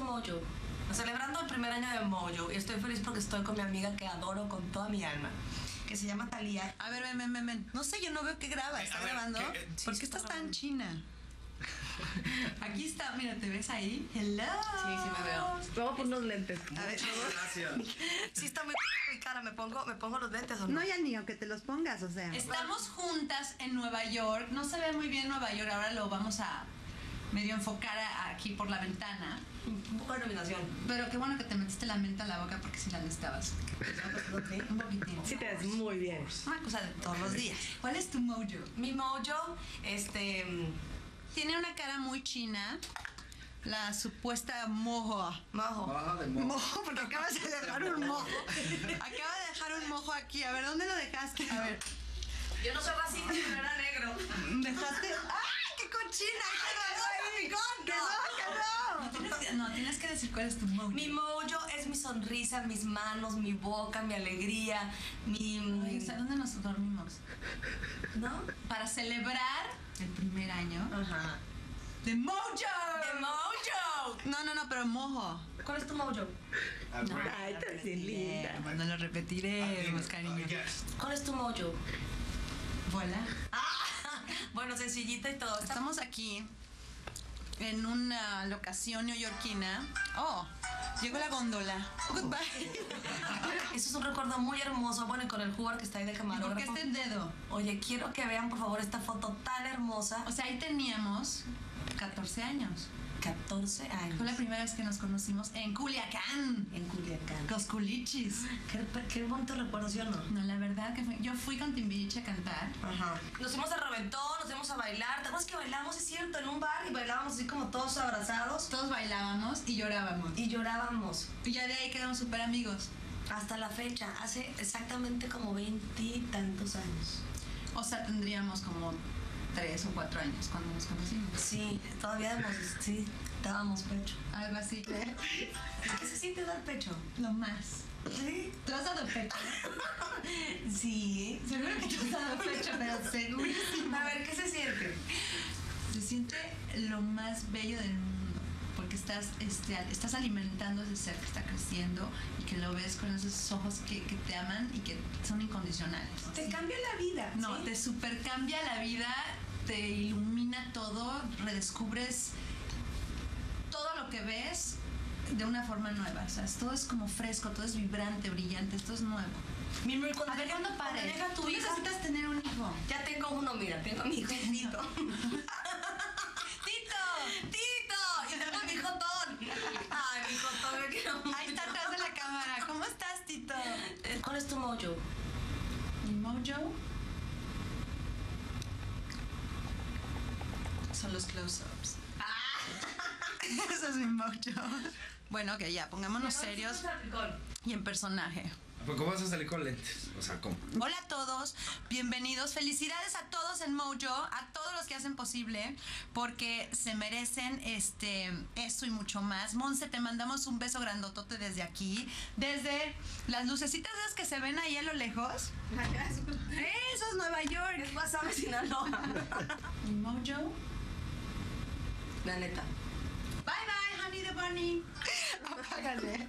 Mojo. Celebrando el primer año de Mojo. Y estoy feliz porque estoy con mi amiga que adoro con toda mi alma. Que se llama Talía. A ver, ven, ven, ven. No sé, yo no veo que graba. ¿Está A ver, grabando? ¿qué- qué- ¿Por qué está estás tan grabando. china? Aquí está, mira, ¿te ves ahí? Hello. Sí, sí me veo. Vamos por unos lentes. A ver, Gracias. Sí está muy mi cara. ¿Me pongo, ¿Me pongo los lentes o no? No, ya ni aunque te los pongas, o sea. estamos juntas en Nueva York. No se ve muy bien Nueva York. Ahora lo vamos a medio enfocar a- aquí por la ventana. Un poco de iluminación. Pero qué bueno que te metiste la menta a la boca porque si la necesitabas. Un poquitín. Sí te ves muy bien. Una cosa de todos los días. ¿Cuál es tu mojo? Mi Mojo, este... Tiene una cara muy china. La supuesta mojo. Majo. Baja de modo. Mojo, porque acabas de dejar un mojo. Acaba de dejar un mojo aquí. A ver, ¿dónde lo dejaste? A ver, Yo no soy racista, pero era negro. dejaste. ¡Ay! ¡Qué no! ¡Que no! Tienes que- No, tienes que decir cuál es tu mojo. Mi mojo es mi sonrisa, mis manos, mi boca, mi alegría, mi... ¿sabes dónde nos dormimos? ¿No? Para celebrar el primer año Ajá. de Mojo. ¡De mojo! No, no, no, pero mojo. ¿Cuál es tu mojo? Ay, estás bien linda. No lo repetiremos, cariño. ¿Cuál es tu mojo? Hola. Ah, bueno, sencillita y todo. Estamos aquí en una locación neoyorquina. Oh, llegó la góndola. Goodbye. Eso es un recuerdo muy hermoso. Bueno, y con el jugador que está ahí de ¿Y por qué camarógrafo. este dedo? Oye, quiero que vean, por favor, esta foto tan hermosa. O sea, ahí teníamos 14 años. 14 años. Fue la primera vez que nos conocimos en Culiacán. En Culiacán. Los culichis. Qué, qué bonito recuerdo, ¿sí o no? No, la verdad que fue- yo fui con Timbiriche a cantar. Ajá. Nos fuimos a reventón, nos fuimos a bailar. ¿Te acuerdas que bailamos, es cierto, en un bar y bailábamos así como todos abrazados? Todos bailábamos y llorábamos. Y llorábamos. Y ya de ahí quedamos súper amigos. Hasta la fecha, hace exactamente como veintitantos años. O sea, tendríamos como tres o cuatro años cuando nos conocimos. Sí, todavía damos, sí, dábamos pecho. Algo así. ¿Qué se siente dar pecho? Lo más. Sí. ¿Tú has dado pecho? Sí. Seguro que tú has dado pecho, pero segurísimo. A ver, ¿qué se siente? Se siente lo más bello del mundo. Porque estás, este, estás alimentando ese ser que está creciendo y que lo ves con esos ojos que, que te aman y que son incondicionales. Te cambia la vida. No, ¿sí? te super cambia la vida, te ilumina todo, redescubres todo lo que ves de una forma nueva. O sea, todo es como fresco, todo es vibrante, brillante, esto es nuevo. Mi amor, cuando A ver, Tú hija, necesitas tener un hijo. ya tengo uno, mira, tengo a mi hijo Tito. ¡Tito! ¡Tito! Y tengo a mi hijo Ton. Ay, mi hijo Ton, me quiero mucho. Ahí está atrás de la cámara. ¿Cómo estás, Tito? ¿Cuál es tu mojo? ¿Mi mojo? Son los close-ups. Eso es mi mojo. Bueno, ok, ya, pongámonos serios y en personaje. Pues, ¿Cómo vas a salir con lentes? O sea, ¿cómo? Hola a todos, bienvenidos, felicidades a todos en Mojo, a todos los que hacen posible, porque se merecen este esto y mucho más. Monse, te mandamos un beso grandotote desde aquí, desde las lucecitas esas que se ven ahí a lo lejos. Eso es Nueva York. Es WhatsApp, Sinaloa. ¿Y Mojo? La neta. Bye bye, honey the bunny. Apágale.